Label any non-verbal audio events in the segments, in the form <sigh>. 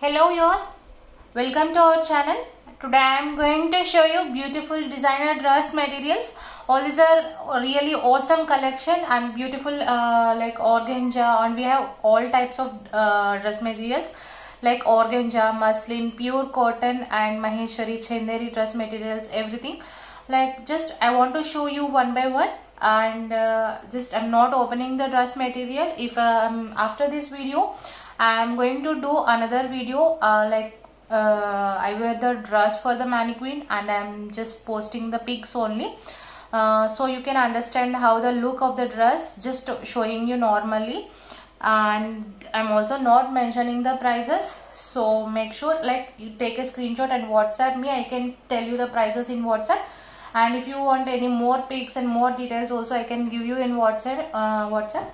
Hello viewers, welcome to our channel. Today I am going to show you beautiful designer dress materials. All these are really awesome collection and beautiful uh, like organza and we have all types of uh, dress materials like organza, muslin, pure cotton and Maheshwari, Chanderi dress materials, everything. Like just I want to show you one by one and uh, just I'm not opening the dress material. If um, after this video I am going to do another video uh, like uh, I wear the dress for the mannequin and I am just posting the pics only. Uh, so you can understand how the look of the dress just showing you normally. And I'm also not mentioning the prices. So make sure like you take a screenshot and whatsapp me. I can tell you the prices in whatsapp. And if you want any more pics and more details also I can give you in whatsapp uh, whatsapp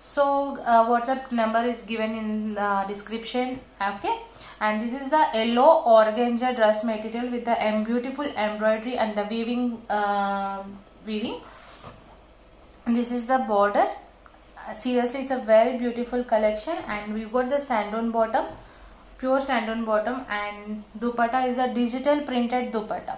so uh, whatsapp number is given in the description okay? And this is the yellow organza dress material with the um, beautiful embroidery and the weaving uh, weaving. This is the border. Uh, seriously it's a very beautiful collection and we got the santoon bottom pure santoon bottom and dupatta is a digital printed dupatta.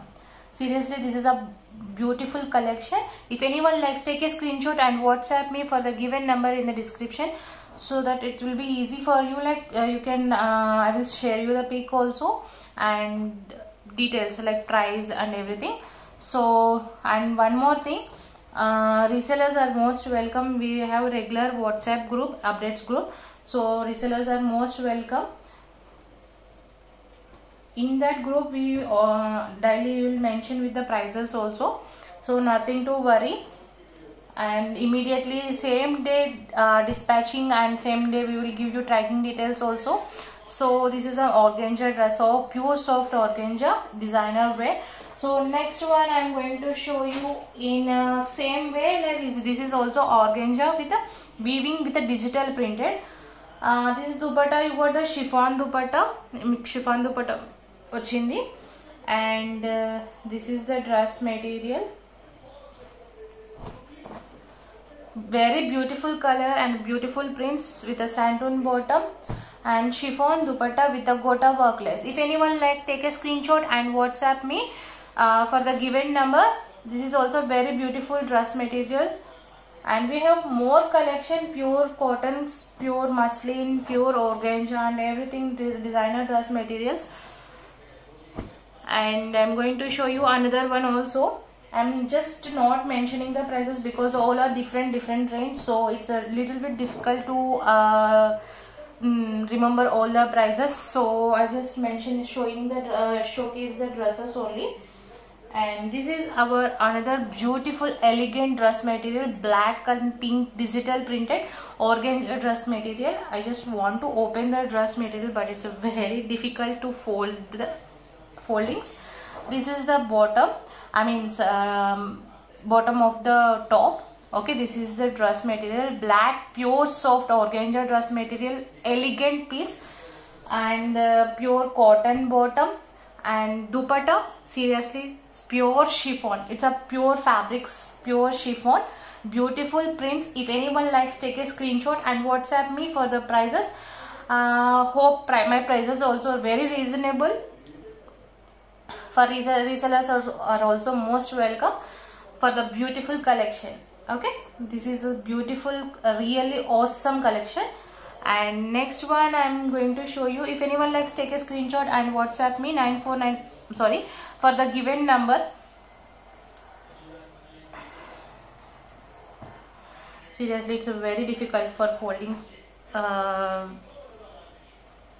Seriously this is a beautiful collection. If anyone likes take a screenshot and whatsapp me for the given number in the description so that it will be easy for you. Like uh, you can uh, i will share you the pic also and details like price and everything. So and one more thing uh, resellers are most welcome. We have regular whatsapp group updates group. So resellers are most welcome in that group we uh, daily will mention with the prices also. So nothing to worry. And immediately same day uh, dispatching and same day we will give you tracking details also. So this is an organza dress so pure soft organza designer wear. So next one i am going to show you in uh, same way like this. Is also organza with a weaving with a digital printed. Uh, this is dupatta. You got the chiffon dupatta. Chiffon dupatta and and uh, this is the dress material. Very beautiful color and beautiful prints with a shantoon bottom and chiffon dupatta with a gota work lace. If anyone like take a screenshot and whatsapp me uh, for the given number. This is also very beautiful dress material. And we have more collection pure cottons pure muslin pure organza and everything designer dress materials and i'm going to show you another one also. I'm just not mentioning the prices because all are different different range. So it's a little bit difficult to uh, mm, remember all the prices. So i just mentioned showing the uh, showcase the dresses only. And this is our another beautiful elegant dress material. Black and pink digital printed organza dress material. I just want to open the dress material but it's very difficult to fold the foldings this is the bottom i mean um, bottom of the top. Okay this is the dress material. Black pure soft organza dress material. Elegant piece. And uh, pure cotton bottom. And dupatta seriously it's pure chiffon. It's a pure fabrics pure chiffon. Beautiful prints. If anyone likes take a screenshot and whatsapp me for the prices. Uh, hope pri my prices also very reasonable for resellers are also most welcome for the beautiful collection okay? This is a beautiful really awesome collection. And next one i'm going to show you. If anyone likes take a screenshot and whatsapp me 949 sorry for the given number. Seriously it's very difficult for folding uh,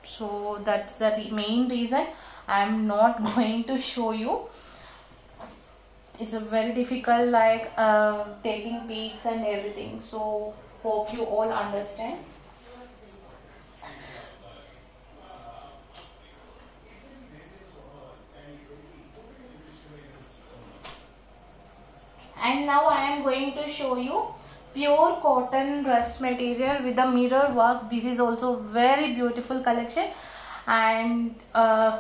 so that's the main reason i'm not <laughs> going to show you. It's a very difficult like uh, taking peaks and everything. So hope you all understand. And now i am going to show you pure cotton dress material with the mirror work. This is also very beautiful collection. And uh,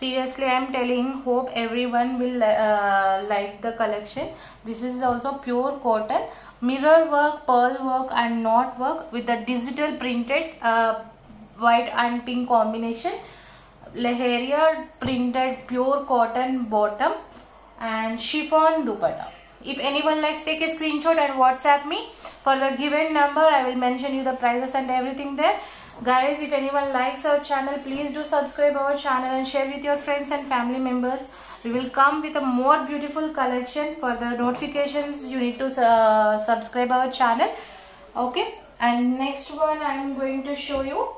seriously i'm telling hope everyone will uh, like the collection this is also pure cotton mirror work pearl work and knot work with the digital printed uh, white and pink combination Lahariya printed pure cotton bottom and chiffon dupatta. If anyone likes take a screenshot and WhatsApp me for the given number I will mention you the prices and everything there. Guys if anyone likes our channel please do subscribe our channel and share with your friends and family members. We will come with a more beautiful collection for the notifications. You need to uh, subscribe our channel. Okay? And next one I am going to show you.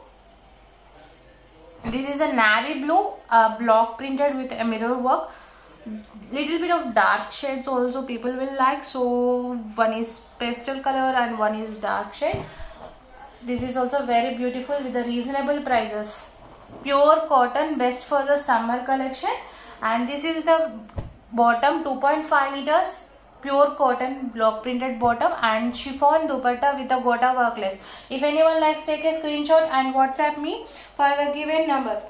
This is a navy blue uh, block printed with a mirror work. Little bit of dark shades also people will like. So one is pastel color and one is dark shade this is also very beautiful with the reasonable prices pure cotton best for the summer collection and this is the bottom 2.5 meters pure cotton block printed bottom and chiffon dupatta with a gota work lace. If anyone likes take a screenshot and WhatsApp me for the given number.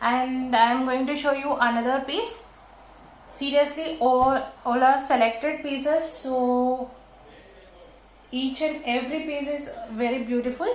And I am going to show you another piece. Seriously all, all are selected pieces so each and every piece is very beautiful.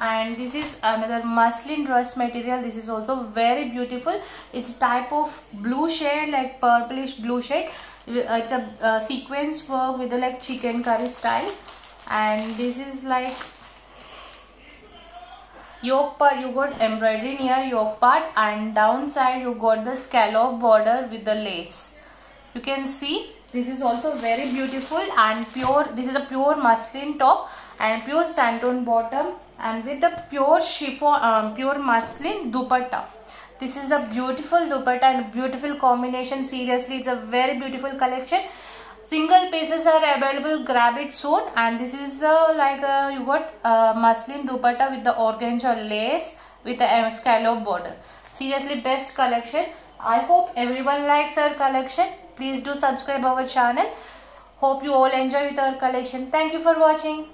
And this is another muslin dress material. This is also very beautiful. It's type of blue shade like purplish blue shade. It's a, a sequins work with the like chikankari style. And this is like yoke part you got embroidery near yoke part and downside you got the scallop border with the lace. You can see this is also very beautiful and pure this is a pure muslin top and pure santoon bottom and with the pure chiffon um, pure muslin dupatta. This is the beautiful dupatta and beautiful combination. Seriously it's a very beautiful collection single pieces are available grab it soon. And this is the like uh, you got uh, muslin dupatta with the organza lace with the scallop border. Seriously best collection. I hope everyone likes our collection. Please do subscribe our channel. Hope you all enjoy with our collection. Thank you for watching